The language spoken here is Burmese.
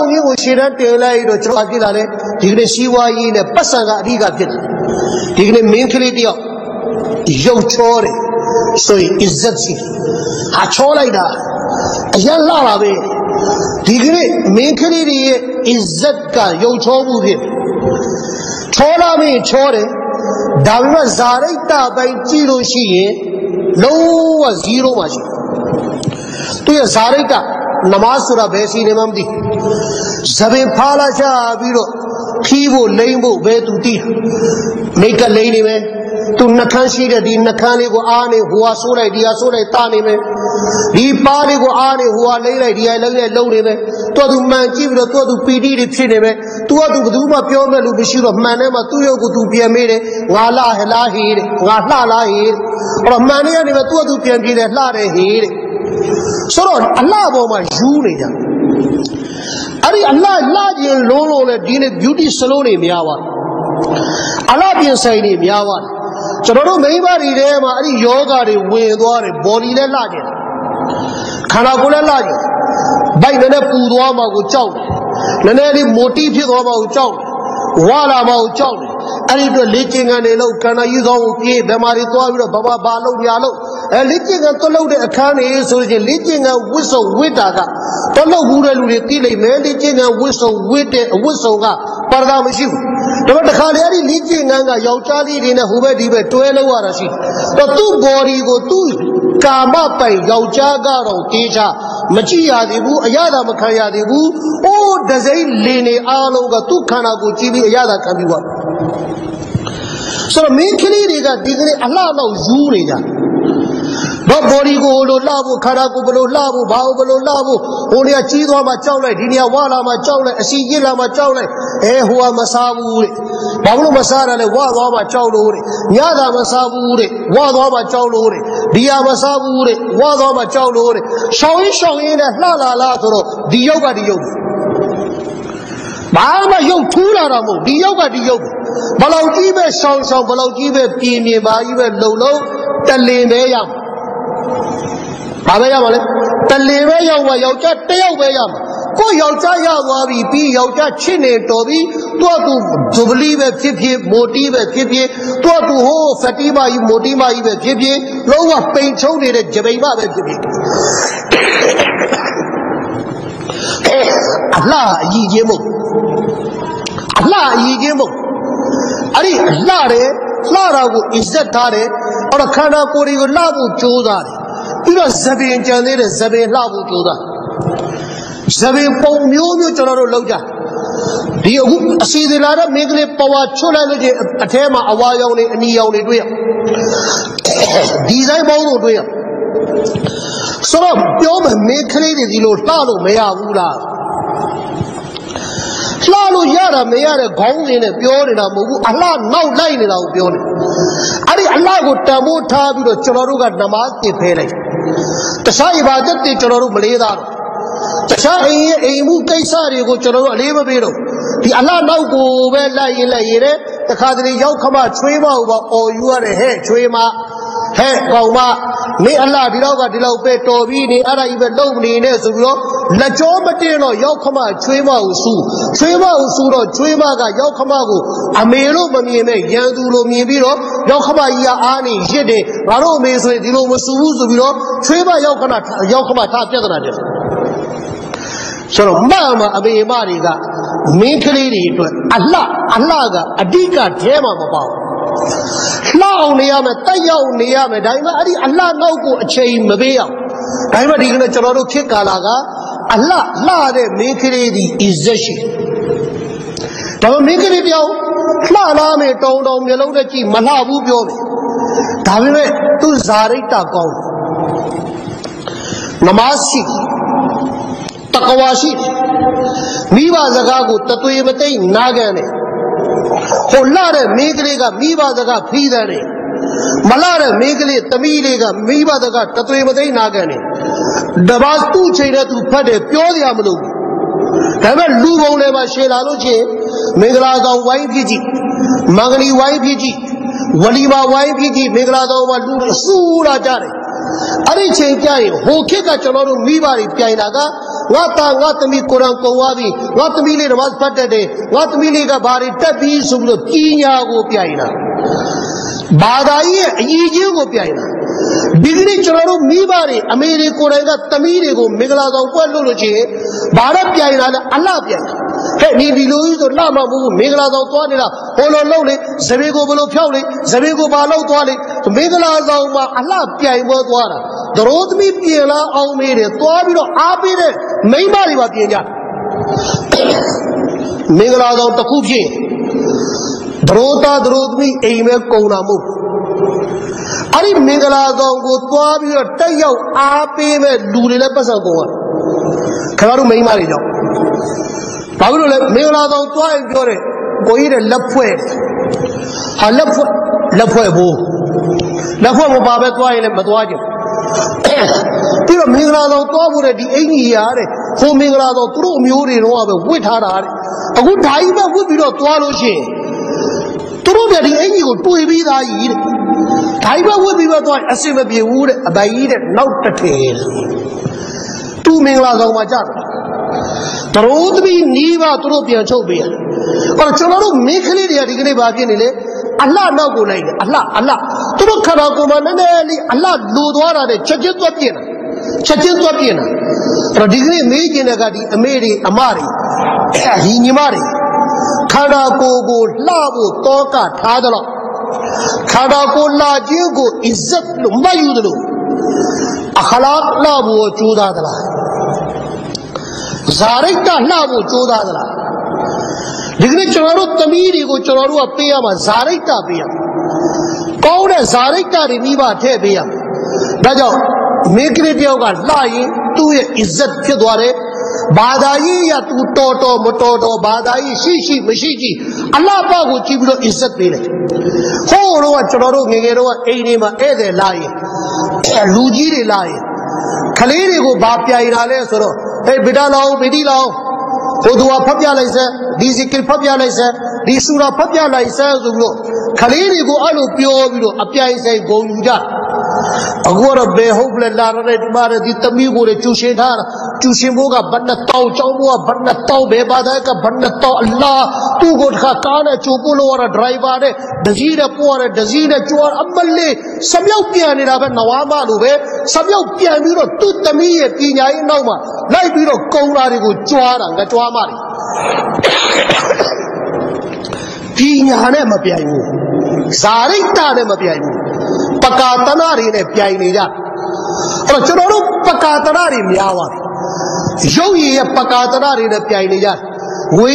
အောင်ကြီးကိုရှေ့တန်းတင်လိုက်တော့ကျွန်တော်ဖြစ်လာတယ်ဒီကနေ့စီးပွားရေးနဲ့ပတ်စံကအဓိကဖြစ်တယ်ဒီကနေ့မင်းကလေးတယောက်ရုပ်ချောတယ်ဆိုရင် izzat စီဟာချောလိုက်တာအရန်လာပါပဲဒီကနေ့မင်းကလေးတွေရဲ့ izzat ကရုပ်ချောမှုဖြစ်ချောလာမင်းချောတယ်ဒါပေမဲ့ဇာရိတ်တပိုင်းကြည့်လို့ရှိရင်လုံးဝ0ပါရှိသူရဲ့ဇာရိတ်တ နမဆိုတာဘယ်စီနေမှမသိဇပင်ဖားလာချပြီးတော့ခီးဖို့လိမ့်ဖို့ဘယ်သူသိမိတ်ကလိမ့်နေမယ်သူနှခမ်းရှိတဲ့ဒီနှခမ်းလေးကိုအားနေဟိုဟာဆိုးလိုက်ဒီဟာဆိုးလိုက်တာနေမယ်ဒီပါးလေးကိုအားနေဟိုဟာလိမ့်လိုက်ဒီဟာလိမ့်လိုက်လုံနေမယ်သူကသူမှန်ကြည့်ပြီးတော့သူကသူပီတိတွေဖြစ်နေမယ်သူကသူဘယ်သူမှပြောမဲ့လူမရှိတော့မှန်တယ်မှာသူ့ရုပ်ကိုသူပြန်မေးတယ်ငါလှဟလားဟေးတဲ့ငါလှလားဟေးတဲ့အဲ့တော့မှန်နေရနေမယ်သူကသူပြန်ပြေးတယ်လှတယ်ဟေးတဲ့ ဆိုတော့အလှပေါ်မှာယူနေကြအဲ့ဒီအလှလှခြင်းလုံးလုံးနဲ့ဒီနေ့ beauty salon တွေများပါတယ်အလှပြင်ဆိုင်တွေများပါတယ်ကျွန်တော်တို့မိန်းမတွေထဲမှာအဲ့ဒီယောဂတွေဝင်သွားတယ် body လည်းလှခြင်းခန္ဓာကိုယ်လည်းလှခြင်းဘိုက်နဲ့ပူသွားမှာကိုကြောက်တယ်နည်းနည်းလေးမိုတီဖြစ်သွားမှာကိုကြောက်တယ်ဝါလာမှာကိုကြောက်တယ် အဲ့ဒီအတွက်လေ့ကျင့်ခန်းတွေလို့ကန္နာယူဆောင်ကိုပြေးဗမာတွေသွားပြီးတော့ဘာဘာဘာလုပ်ညာလို့အဲလေ့ကျင့်ခန်းသွလုပ်တဲ့အခန်းတွေဆိုရင်လေ့ကျင့်ခန်းဝစ်စုံဝစ်တာကသွလုပ်ဘူးတဲ့လူတွေသိလိမ့်မယ်လေ့ကျင့်ခန်းဝစ်စုံဝစ်တဲ့အဝစ်စုံကပါရဒမရှိဘူးဒါပေမဲ့တခါလေအဲ့ဒီလေ့ကျင့်ခန်းကယောက်ျားလေးတွေနဲ့ဟိုဘက်ဒီဘက်တွဲလောက်ရတာရှိတော့သူ့ body ကိုသူ့ကာမပိုင်ယောက်ျားကတော့တေးချမကြည့်ရသေးဘူးအရသာမခံရသေးဘူး။အိုးဒစိမ့်လင်းနေအားလုံးကသူ့ခန္ဓာကိုကြည့်ပြီးအရသာခံပြီးသွား ဆိုတော့မင်းကလေးတွေကဒီကနေ့အလှတော့ယူနေကြတော့ body ကိုလို့လှဖို့ခန္ဓာကိုယ်ဘလို့လှဖို့ဘာဘလို့လှဖို့ဟိုနေရာကြီးသွားမှကြောက်လိုက်ဒီနေရာဝါလာမှကြောက်လိုက်အစီကြီးလာမှကြောက်လိုက်အဲဟိုကမစားဘူးတဲ့ဘာလို့မစားရလဲဝါသွားမှကြောက်လို့တဲ့ညသာမစားဘူးတဲ့ဝါသွားမှကြောက်လို့တဲ့ဒီဟာမစားဘူးတဲ့ဝါသွားမှကြောက်လို့တဲ့ရှောင်းရင်ရှောင်းရင်နဲ့လှလာလားဆိုတော့ဒီယောက်ကဒီယောက်ဘာမှရုပ်ထူးလာတော့မဟုတ်ဒီယောက်ကဒီယောက် ဘလောက်ကြီးပဲရှောင်းရှောင်းဘလောက်ကြီးပဲပြင်းပြင်းပါကြီးပဲလုံလုံတလင်ပဲရမှာဘာပဲရမှာလဲတလင်ပဲရောက်မှာယောက်ျားတစ်ယောက်ပဲရမှာကိုယောက်ျားရသွားပြီပြီးယောက်ျားချစ်နေတော်ပြီသူ့သူဒုဗလီပဲဖြစ်ဖြစ်မိုတီးပဲဖြစ်ဖြစ်သူ့သူဟိုးဖတီးမကြီးမိုတီးမကြီးပဲဖြစ်ဖြစ်လုံးဝပိန်ချုံနေတဲ့ဂျပိန်မပဲဖြစ်ဖြစ်အလှအကြီးချင်းမို့အလှအကြီးချင်းမို့ အဲ့ဒီအလှတယ်လှတာကိုအစ္စက်ထားတယ်အဲ့တော့ခန္ဓာကိုယ်တွေကိုလှဖို့ကြိုးစားတယ်ပြီးတော့သပင်ကြံသေးတယ်သပင်လှဖို့ကြိုးစားသပင်ပုံမျိုးမျိုးကျွန်တော်တို့လောက်ကြဒီအခုအစီအစဉ်လာတဲ့မင်းကလေးပဝါချွတ်လိုက်လို့ချင်းအထဲမှာအဝါရောင်တွေအနီရောင်တွေတွေ့ရဒီဇိုင်းပေါင်းတို့တွေ့ရဆိုတော့ပြောမယ်မင်းကလေးတွေဒီလိုလှလို့မရဘူးလားလှလို့ရ တာမရတဲ့ခေါင်းစဉ်နဲ့ပြောနေတာမဟုတ်ဘူးအလှနောက်လိုက်နေတာကိုပြောနေအဲ့ဒီအလှကိုတန်ဖိုးထားပြီးတော့ကျွန်တော်တို့ကနမတ်တင်ဖဲလိုက်တခြား ibadat တွေကျွန်တော်တို့မလေးသားတော့တခြားအိမ်ရဲ့အိမ်မှုကိစ္စတွေကိုကျွန်တော်တို့အလေးမပေးတော့ဒီအလှနောက်ကိုပဲလိုက်ရင်လိုက်ရင်တခါတလေရောက်ခမချွေးမဟုတ်ပါအော်ယူရတယ်ဟဲ့ချွေးမဟဲ့ကောင်မ နေအလှဒီလောက်ကဒီလောက်ပဲတော်ပြီးနေအဲ့ဒါကြီးပဲလုံနေနဲ့ဆိုပြီးတော့လက်ကြောမတင်တော့ရောက်ခမချွေးမကိုစူးချွေးမကိုစူးတော့ချွေးမကရောက်ခမကိုအမေလို့မမြင်မဲ့ရန်သူလို့မြင်ပြီးတော့ရောက်ခမကြီးကအားနေရစ်တယ်ငါတို့အမေဆိုရင်ဒီလိုမစူးဘူးဆိုပြီးတော့ချွေးမရောက်ခမရောက်ခမထားပြဿနာတက်ဆိုတော့မှန်မှာအမေမတွေကမင်းကလေးတွေအတွက်အလှအလှကအဓိကထဲမှာမပေါ့ လှအောင်နေရမယ်တက်ရောက်နေရမယ်ဒါပေမဲ့အဲ့ဒီအလှနောက်ကိုအချိန်မပေးအောင်ဒါပေမဲ့ဒီကနေ့ကျွန်တော်တို့ခေတ်ကာလကအလှလှတဲ့မင်းကလေးဒီ izzat ရှိဒါပေမဲ့မင်းကလေးပြောင်းလှလားမယ်တောင်းတောင်းမျိုးလုံးနဲ့ကြည့်မလှဘူးပြောတယ်ဒါပေမဲ့သူဇာရိတ္တကောင်းနမရှိတကဝါရှိမိဘစကားကိုတသွေမသိမ့်နာခံတယ် ဟိုလှတဲ့မိန်းကလေးကမိဘစကားဖီးတယ်တယ်မလှတဲ့မိန်းကလေးတမီးလေးကမိဘစကားတသွေမသိမ့်နာခံတယ်တပါးသူ့ချိန်နဲ့သူဖတ်တယ်ပြောစရာမလိုဘူးဒါပေမဲ့လူပုံတွေမှာရှေလာလို့ချင်းမင်္ဂလာဆောင်ဝိုင်းဖြစ်ကြည့်မင်္ဂလီဝိုင်းဖြစ်ကြည့်ဝလီမာဝိုင်းဖြစ်ကြည့်မင်္ဂလာဆောင်မှာလူစူးလာကြတယ်အဲ့ဒီချိန်ကြရင်ဟိုခေတ်ကကျွန်တော်တို့မိဘတွေပြိုင်တာက ငါသားငါသမီးကုရ်အာန်ကုံသွားပြီငါသမီးလေးနမတ်ဖတ်တတ်တယ်ငါသမီးလေးကဘာတွေတက်ပြီးဆိုပြီးတော့ကြီးညာကိုပြိုင်တာဘာသာရေးရဲ့အကြီးကြီးကိုပြိုင်တာဒီကနေ့ကျွန်တော်တို့မိဘတွေအမေတွေကိုယ်တိုင်ကသမီးတွေကိုမင်္ဂလာဆောင်ပွဲလုပ်လို့ချ င်းဘာတော့ပြိုင်လာလဲအလှပြိုင်တာဟဲ့ဒီဒီလိုကြီးဆိုလှမမှုမင်္ဂလာဆောင်သွားနေတာဟိုလိုလုပ်လေဇဘေကိုဘလို့ဖြောက်လေဇဘေကိုဘာလုပ်သွားလေမင်္ဂလာဆောင်မှာအလှပြိုင်ပွဲသွားတာသရိုးသမီးပြင်လာအောင်မေးတယ်သွားပြီးတော့အားပေးတဲ့မိန်းမတွေပါပြင်ကြမင်္ဂလာဆောင်တစ်ခုဖြစ်သရိုးသားသရိုးသမီးအိမ်မဲကုံတာမဟုတ်အဲ့ဒီမင်္ဂလာဆောင်ကိုသွားပြီးတော့တက်ရောက်အားပေးမဲ့လူတွေလည်းပတ်စံကုန်ရတယ်ခင်ဗျားတို့မိန်းမတွေကြောင့်ဘာဖြစ်လို့လဲမင်္ဂလာဆောင်သွားရင်ပြောတယ်ကိုကြီးတဲ့လက်ဖွဲ့ဟာလက်ဖွဲ့လက်ဖွဲ့ဘူးလက်ဖွဲ့မပါပဲသွားရင်လည်းမသွားကြဘူး ပြီးတော့မင်္ဂလာဆောင်သွားဖို့တဲ့ဒီအင်ကြီးရတဲ့ဟိုမင်္ဂလာဆောင်သူတို့အမျိုးတွေတော့ပဲဝစ်ထားတာတဲ့အခုဓာကြီးပဲဝစ်ပြီးတော့သွားလို့ရှိရင်သူတို့တဲ့ဒီအင်ကြီးကိုတွေ့ပြီးသားကြီးတဲ့ဓာကြီးပဲဝစ်ပြီးတော့သွားအစင်မပြေဘူးတဲ့အပိုင်ကြီးတဲ့နောက်တစ်ထည်သူမင်္ဂလာဆောင်မှာကြတယ်တရိုးသမီးနီးပါသူတို့ပြန်ချုပ်ပေးရတယ်။ဟောကျွန်တော်တို့မင်းကလေးတွေကဒီကနေ့ဘာဖြစ်နေလဲအလှနောက်ကိုလိုက်တယ်အလှအလှသူတို့ခန္ဓာကိုယ်မှာနည်းနည်းလေးအလှလူသွားတာတဲ့ချက်ချင်းသွားပြင်းတာ ချက်ချင်းသွားပြင်းတာအဲ့တော့ဒီကနေ့မေးကျင်တဲ့ကဒီအမေတွေအမတွေဒီညီမတွေခန္ဓာကိုယ်ကိုလှဖို့တောကထားတယ်လို့ခန္ဓာကိုယ်လှခြင်းကိုအစ္စတ်လို့မယူတယ်လို့အခလာလှဖို့ကြိုးစားသလားဇာရိတ်ကလှဖို့ကြိုးစားသလားဒီကနေ့ကျွန်တော်တို့သမီးတွေကိုကျွန်တော်တို့ကပေးရမှာဇာရိတ်ကပေးရမှာကောင်းတဲ့ဇာရိတ်ကတွေမိဘထည့်ပေးရမှာဒါကြောင့် မိကလေးတယောက်ကလှရင်သူ့ရဲ့ izzat ဖြစ်သွားတယ်ဘာသာရေးရသူတော်တော်မတော်တော်ဘာသာရေးရှိရှိမရှိရှိအလှပကိုကြည့်ပြီးတော့ izzat ပေးလိုက်ဟိုးတော့ကကျွန်တော်တို့ငယ်ငယ်တော့အိမ်တွေမှာဧည့်သည်လာရင်လူကြီးတွေလာရင်ကလေးတွေကိုဘာပြိုင်တာလဲဆိုတော့ဟေးဗိဒါလောင်းဗိဒီလောင်းဟိုသူကဖတ်ပြလိုက်စမ်းဒီဇီကီဖတ်ပြလိုက်စမ်းဒီဆူရာဖတ်ပြလိုက်စမ်းဆိုပြီးတော့ကလေးတွေကိုအဲ့လိုပြောပြီးတော့အပြိုင်ဆိုင်ဂုံယူကြအခုတော့ဘယ် ဟုတ်လဲလာရတဲ့ဒီမှာဒီသမီးကိုလည်းကျူရှင်ထားတာကျူရှင်ဘိုးကဘတ်နဲ့တောင်းချောင်းဘိုးကဘတ်နဲ့တောင်းဘယ်ပါတဲ့ကဘတ်နဲ့တောင်းအလ္လာသူ့ကိုတခါကားနဲ့ကျူပို့လို့ရဒရိုင်ဘာနဲ့ဒဇီးနဲ့ပို့ရဒဇီးနဲ့ကျူရအမလေးစမြောက်ပြန်နေတာပဲနဝါမလိုပဲစမြောက်ပြန်ပြီးတော့သူ့သမီးရဲ့ပညာရေးနောက်မှာလိုက်ပြီးတော့ကုံလာတွေကိုကြွားတာငါကြွားမတွေပညာနဲ့မပြိုင်ဘူးဇာရိတ္တနဲ့မပြိုင်ဘူး ပကာတနာတွေနဲ့ပြိုင်နေကြအဲ့တော့ကျွန်တော်တို့ပကာတနာတွေများသွားတယ်ရုပ်ရည်ရဲ့ပကာတနာတွေနဲ့ပြိုင်နေကြငွေ